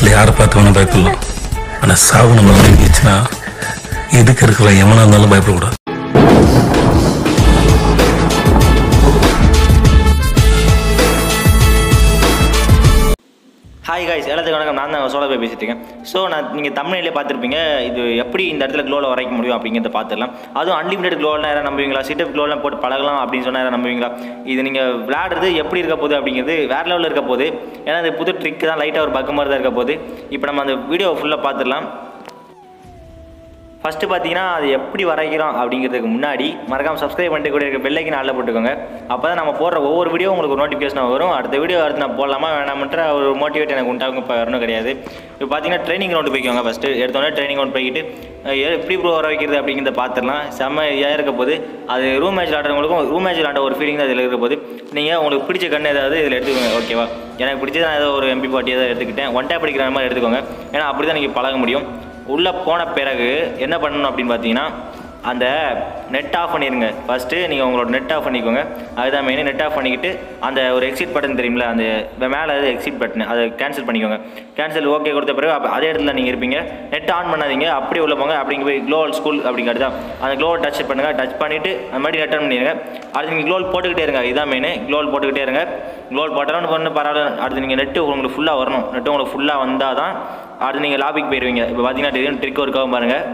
உலகத்துல யாரை பார்த்து வேணும் பயப்படலாம். ஆனால் சாவு நம்மளை நெருங்கிச்சுன்னா எதுக்கு இருக்கிற எவனாக இருந்தாலும் பயப்படக்கூடாது. ஹாய் காய்ஸ் எல்லாத்துக்கும் வணக்கம். நான் தான் சோழ போய் பேசிட்டு இருக்கேன். ஸோ நான் நீங்கள் தமிழ்லேயே பார்த்துருப்பீங்க. இது எப்படி இந்த இடத்துல க்ளோவில் வரைக்க முடியும் அப்படிங்கிறத பார்த்துடலாம். அதுவும் அன்லிமிடெட் க்ளோவில் யாரும் நம்புவீங்களா? சிட்டப் க்ளோவில் போட்டு பழகலாம் அப்படின்னு சொன்னால் யாரும் நம்புவீங்களா? இது நீங்கள் விளையாடுறது எப்படி இருக்க போகுது அப்படிங்கிறது வேறு லெவலில் இருக்க போகுது. ஏன்னா அது புது ட்ரிக் தான். லைட்டாக ஒரு பக்கம் மாதிரி தான் இருக்க போகுது. இப்போ நம்ம அந்த வீடியோ ஃபுல்லாக பார்த்துடலாம். ஃபஸ்ட்டு பார்த்தீங்கன்னா அது எப்படி வரைக்கிறோம் அப்படிங்கிறதுக்கு முன்னாடி மறக்காமல் சப்ஸ்கிரைப் பண்ணிட்டு கூட இருக்க பெல்லைக்கு நல்லா போட்டுக்கோங்க. அப்போ தான் நம்ம போடுற ஒவ்வொரு வீடியோ உங்களுக்கு ஒரு நோட்டிஃபிகேஷன் வரும். அடுத்த வீடியோ அடுத்து நான் போடலாமா வேணாமன்ற ஒரு மோட்டிவேட் எனக்கு உண்டாகும் இப்போ வரணும் கிடையாது. இப்போ பார்த்தீங்கன்னா ட்ரைனிங் ரவுண்டு போய்க்கோங்க ஃபஸ்ட்டு எடுத்தோடனே ட்ரைனிங் ரவுண்ட் போய்கிட்டு எப்படி ப்ரோ வர வைக்கிறது அப்படிங்கிறத பார்த்துடலாம். செம்ம இதாக இருக்க போது அது ரூம் மேட்ச் விளாட்றவங்களுக்கும் ரூம் மேட்ச் விளாண்ட ஒரு ஃபீலிங் தான் இதில் இருக்க போது. நீங்கள் உங்களுக்கு பிடிச்ச கண்ணு ஏதாவது இதில் எடுத்துக்கோங்க. ஓகேவா எனக்கு பிடிச்சது நான் ஏதோ ஒரு எம்பி பாட்டி ஏதாவது எடுத்துக்கிட்டேன். ஒன் டேப் அடிக்கிற மாதிரி எடுத்துக்கோங்க. ஏன்னா அப்படி தான் நீங்கள் பழக முடியும். உள்ளே போன பிறகு என்ன பண்ணணும் அப்படின்னு பார்த்தீங்கன்னா அந்த நெட் ஆஃப் பண்ணிடுங்க ஃபஸ்ட்டு நீங்கள் உங்களோட நெட் ஆஃப் பண்ணிக்கோங்க. அதுதான் மெயின் நெட் ஆஃப் பண்ணிக்கிட்டு அந்த ஒரு எக்ஸிட் பட்டன் தெரியுமில்ல அந்த மேலே எக்ஸிட் பட்டன் அதை கேன்சல் பண்ணிக்கோங்க. கேன்சல் ஓகே கொடுத்த பிறகு அப்போ அதே இடத்துல நீங்கள் இருப்பீங்க. நெட் ஆன் பண்ணாதீங்க. அப்படியே உள்ள போங்க. அப்படிங்க போய் க்ளோவல் ஸ்கூல் அப்படிங்கிறது தான். அந்த க்ளோவல் டச் பண்ணுங்கள் டச் பண்ணிவிட்டு அந்த மாதிரி நெட் ஆன் பண்ணிடுங்க. அடுத்து நீங்கள் க்ளோவல் போட்டுக்கிட்டே இருங்க. இதான் மெயின் க்ளோவல் போட்டுக்கிட்டே இருங்க. க்ளோவல் போட்டாலும் பண்ணு பரவாயில்ல. அடுத்து நீங்கள் நெட்டு உங்களுக்கு ஃபுல்லாக வரணும். நெட்டு உங்களுக்கு ஃபுல்லாக வந்தால் தான் அடுத்து நீங்கள் லாபிக்கு போயிடுவீங்க இப்போ பார்த்தீங்கன்னா தெரியும் ட்ரிக் ஒர்க்காகவும் பாருங்கள்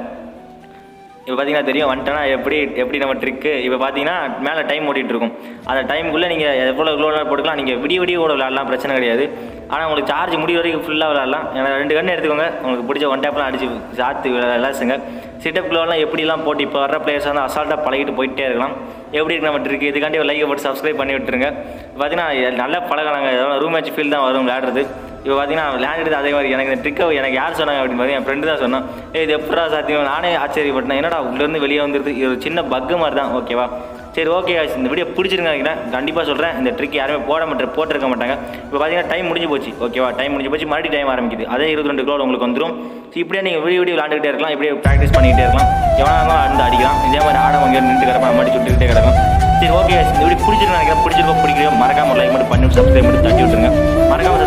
இப்போ பார்த்தீங்கன்னா தெரியும் வந்துட்டேன்னா எப்படி எப்படி நம்ம ட்ரிக்கு இப்போ பார்த்தீங்கன்னா மேலே டைம் ஓட்டிகிட்டு இருக்கும். அந்த டைமுக்குள்ளே நீங்கள் எவ்வளோ க்ளோ போட்டுக்கலாம் நீங்கள் விடிய விடிய கூட விளாட்லாம் பிரச்சனை கிடையாது. ஆனால் உங்களுக்கு சார்ஜ் முடிவு வரைக்கும் ஃபுல்லாக விளாட்லாம் ஏன்னா ரெண்டு கண்ணு எடுத்துக்கோங்க. உங்களுக்கு பிடிச்ச ஒன் டேப்லாம் அடிச்சு சாத்து விளாசுங்க சிட்டப் க்ளோலாம் எப்படிலாம் போட்டு இப்போ வர பிளேயர்ஸ் வந்து அசால்ட்டாக பழகிட்டு போயிட்டே இருக்கலாம். எப்படி இருக்கு நம்ம ட்ரிக்கு இதுக்காண்டி ஒரு லைக்கை போட்டு சப்ஸ்கிரைப் பண்ணி விட்டுருங்க. பார்த்தீங்கன்னா நல்ல பழகலாங்க ரூம் மேட்ச் ஃபீல் தான் வரும் விளையாடுறது. இப்போ பார்த்தீங்கன்னா விளையாண்டுட்டு அதே மாதிரி எனக்கு இந்த ட்ரிக்கை எனக்கு யார் சொன்னாங்க அப்படின்னு பார்த்தீங்கன்னா என் ஃப்ரெண்டு தான் சொன்னான். ஏ இது எப்படா சாத்தியம்? நானே ஆச்சரியப்பட்டேன். என்னடா உள்ளேருந்து வெளியே வந்துருது? இது ஒரு சின்ன பக்கு மாதிரி தான். ஓகேவா சரி ஓகே இந்த வீடியோ பிடிச்சிருங்க நினைக்கிறேன். கண்டிப்பாக சொல்கிறேன் இந்த ட்ரிக் யாருமே போட மாட்டேன் போட்டிருக்க மாட்டாங்க. இப்போ பார்த்தீங்கன்னா டைம் முடிஞ்சு போச்சு. ஓகேவா டைம் முடிஞ்சு போச்சு. மறுபடியும் டைம் ஆரம்பிக்குது. அதே இருபத்தி ரெண்டு கிலோ உங்களுக்கு வந்துடும் ஸோ இப்படியே நீங்கள் வீடியோ வீடியோ விளாண்டுக்கிட்டே இருக்கலாம். இப்படியே ப்ராக்டிஸ் பண்ணிக்கிட்டே இருக்கலாம். எவனா இருந்தாலும் அடிக்கலாம். இதே மாதிரி ஆடம் அங்கே நின்று கிடப்பா மாட்டி சுட்டுக்கிட்டே கிடக்கும். சரி ஓகே இந்த வீடியோ பிடிச்சிருக்கேன் நினைக்கிறேன். பிடிச்சிருக்கோ பிடிக்கிறோம் மறக்காமல் லைக் மட்டும் பண்ணி சப்ஸ்கிரைப் மட்டும் தட்டி விட்டுருங்க. மறக்காமல்